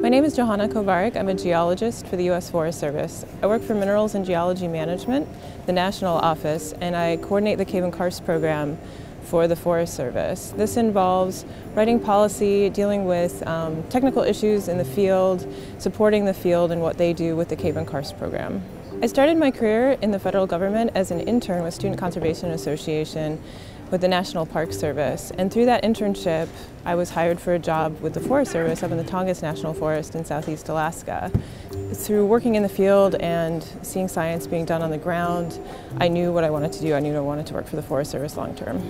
My name is Johanna Kovarik. I'm a geologist for the U.S. Forest Service. I work for Minerals and Geology Management, the national office, and I coordinate the Cave and Karst program for the Forest Service. This involves writing policy, dealing with um, technical issues in the field, supporting the field and what they do with the Cave and Karst program. I started my career in the federal government as an intern with Student Conservation Association with the National Park Service. And through that internship, I was hired for a job with the Forest Service up in the Tongass National Forest in southeast Alaska. Through working in the field and seeing science being done on the ground, I knew what I wanted to do. I knew I wanted to work for the Forest Service long term.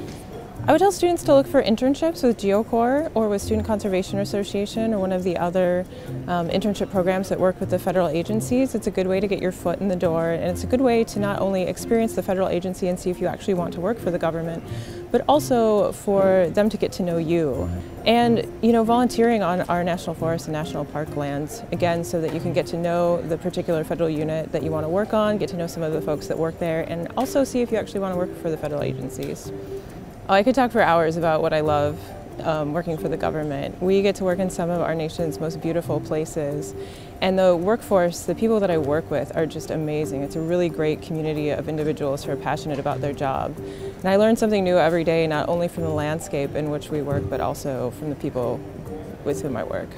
I would tell students to look for internships with GeoCorps or with Student Conservation Association or one of the other um, internship programs that work with the federal agencies. It's a good way to get your foot in the door and it's a good way to not only experience the federal agency and see if you actually want to work for the government, but also for them to get to know you. And you know, volunteering on our national forest and national park lands, again, so that you can get to know the particular federal unit that you want to work on, get to know some of the folks that work there, and also see if you actually want to work for the federal agencies. Oh, I could talk for hours about what I love um, working for the government. We get to work in some of our nation's most beautiful places. And the workforce, the people that I work with are just amazing. It's a really great community of individuals who are passionate about their job. And I learn something new every day, not only from the landscape in which we work, but also from the people with whom I work.